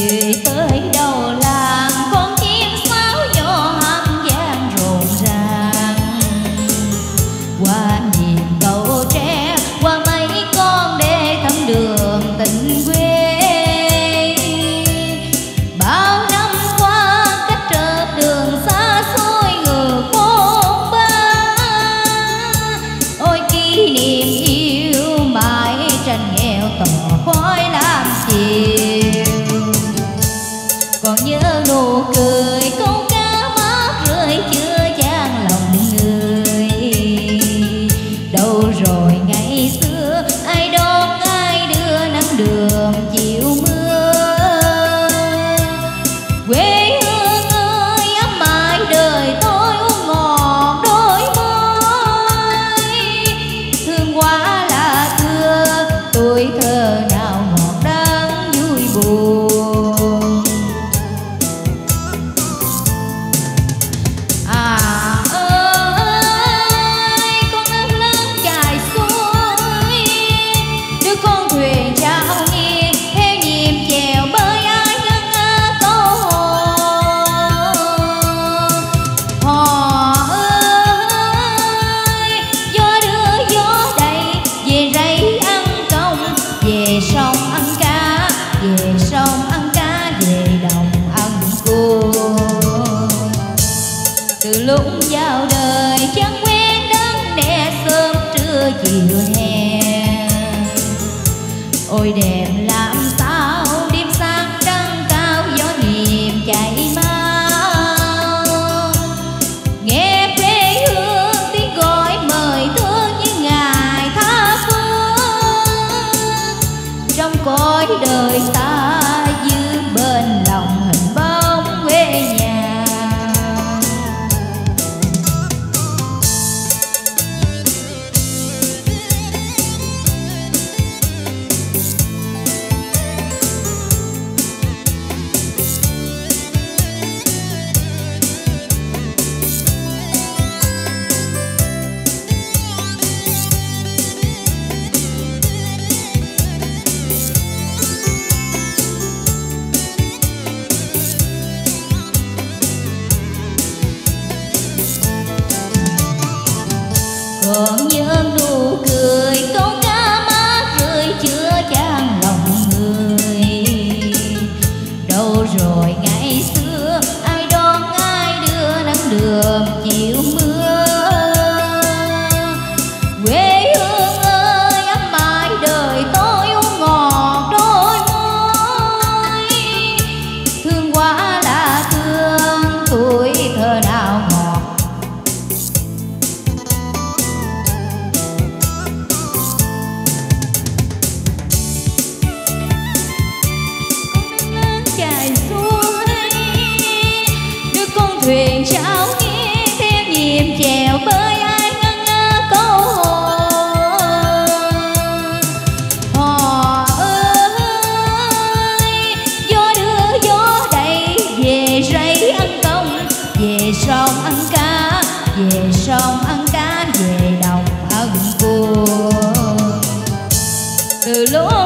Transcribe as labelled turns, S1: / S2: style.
S1: về tới lúc giao đời chân quê đấng nè sớm trưa chiều hè. Ôi đẹp làm sao đêm sáng trăng cao, gió niềm chạy mau. Nghe quê hương tiếng gọi mời thương những ngày tha phương. Trong cõi đời ta thuyền trao nghe theo nhịp chèo bơi ai ngân ngơ câu hồ hò ơi, gió đưa gió đầy, về rẫy ăn công về sông ăn cá, về sông ăn cá, về đồng ăn cua từ lúc